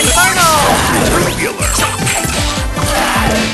Inferno! Tubular!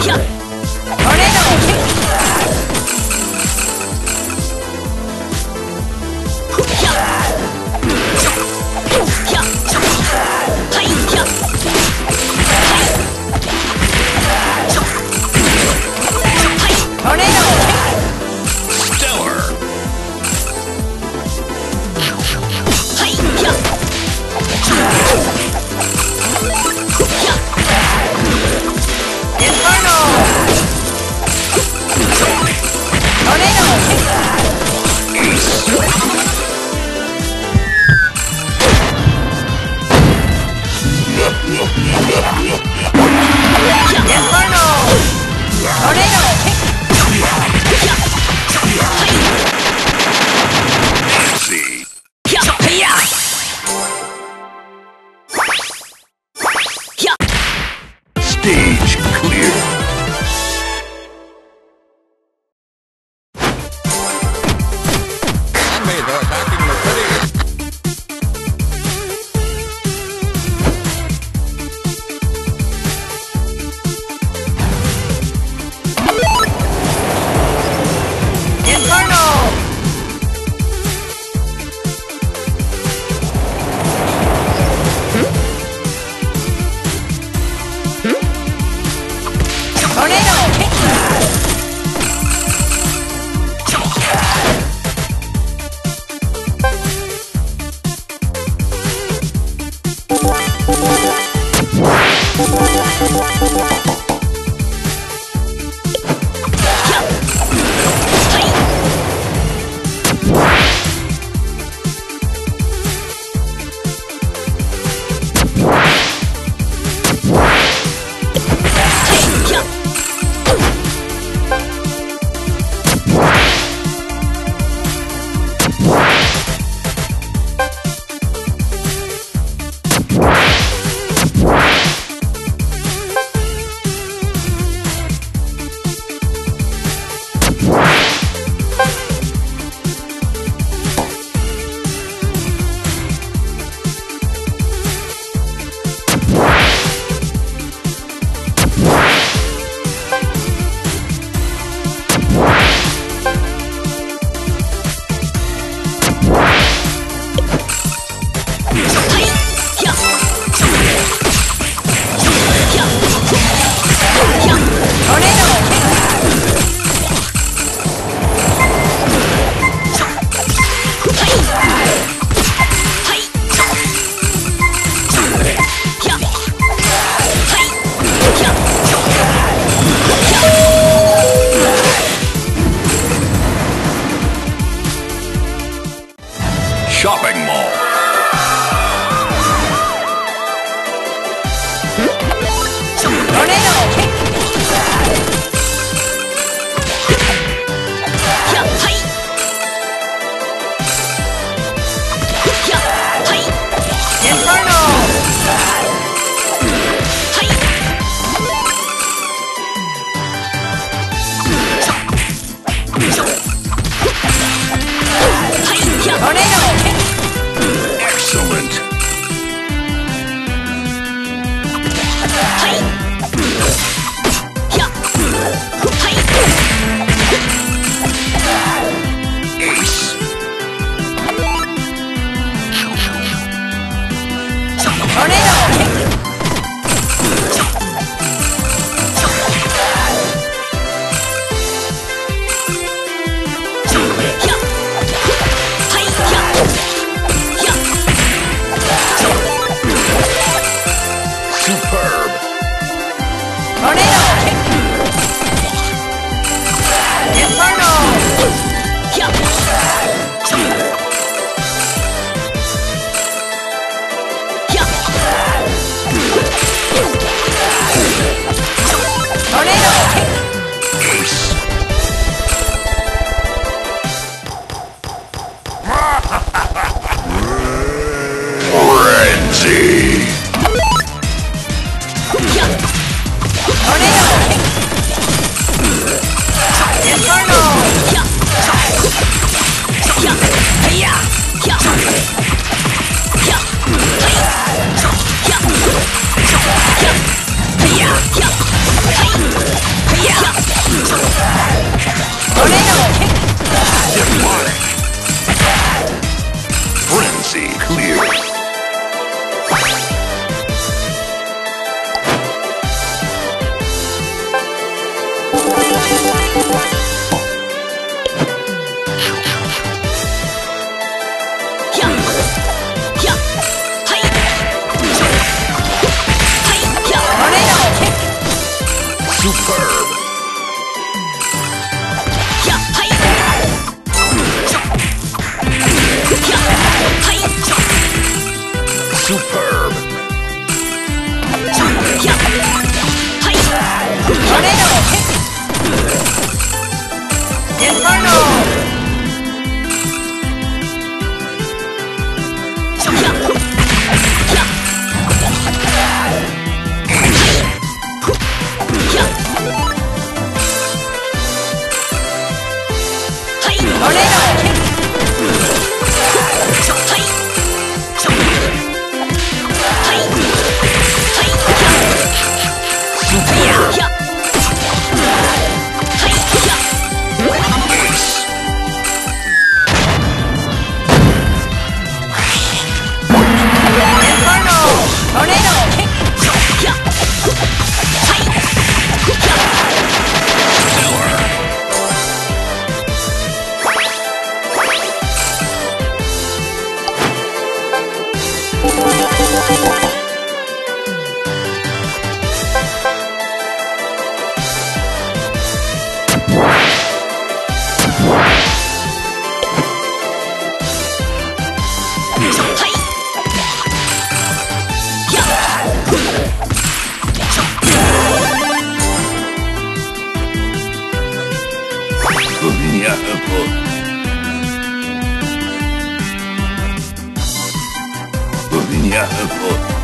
停 Yeah. Yes. Yeah. Yeah.